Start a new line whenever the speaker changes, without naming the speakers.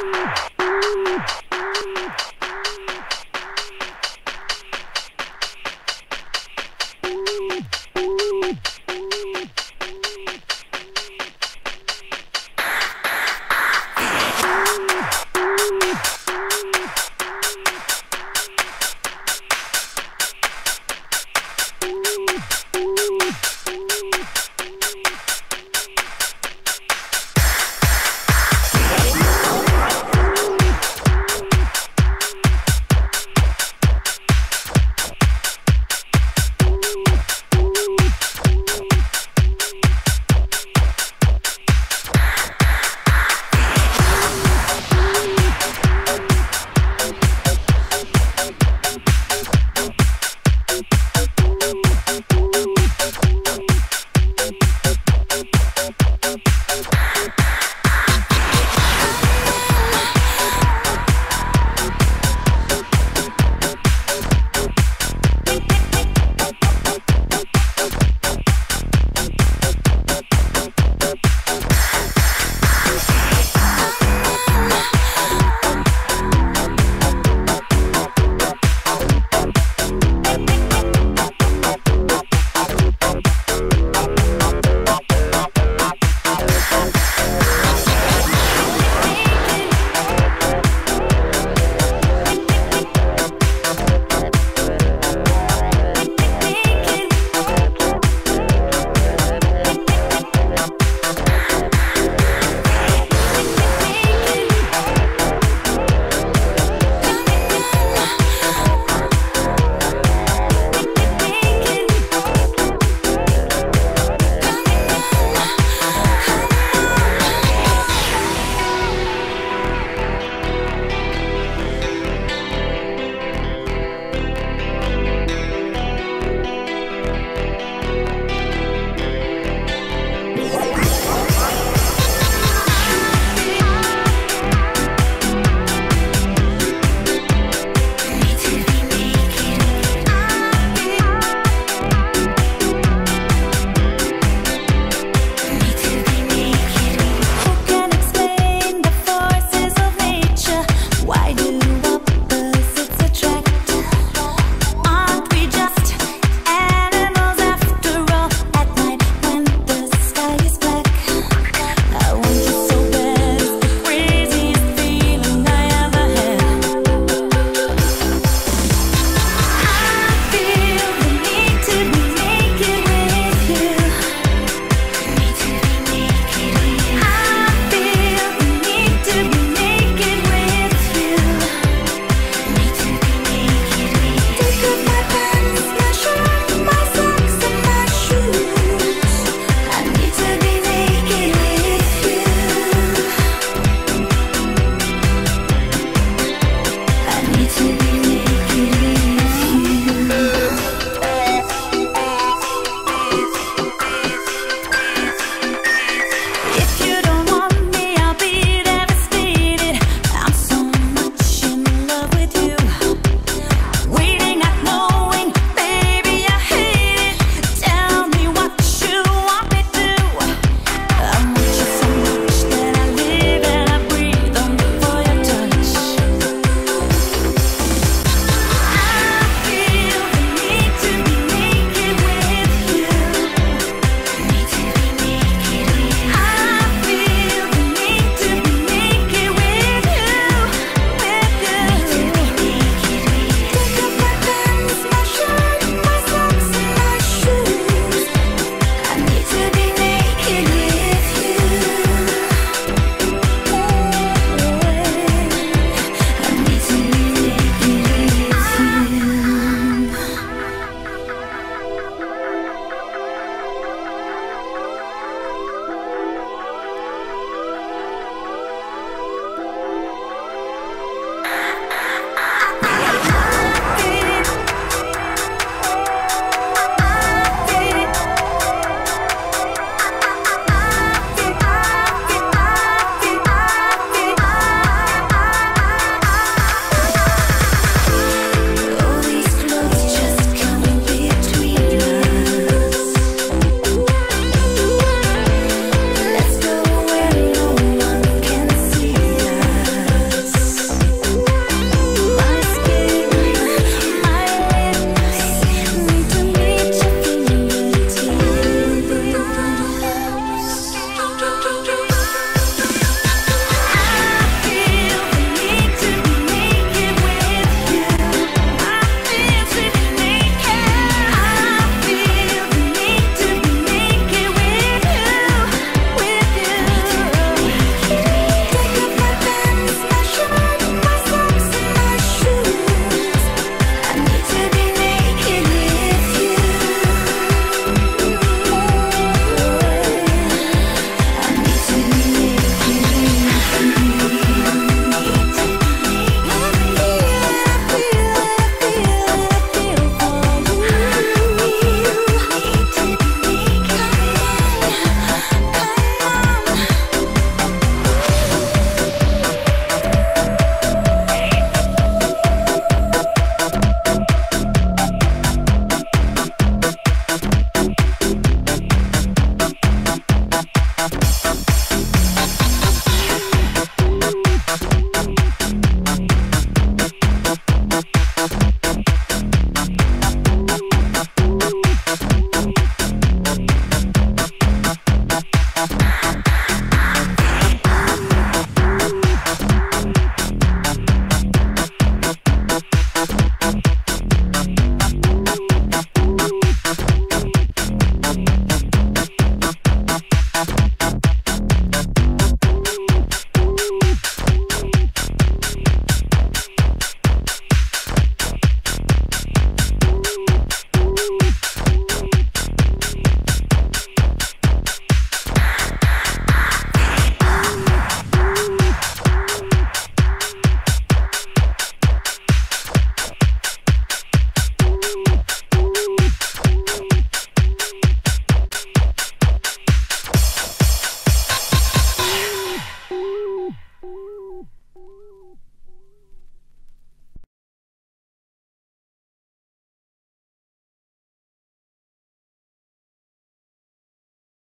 Bye.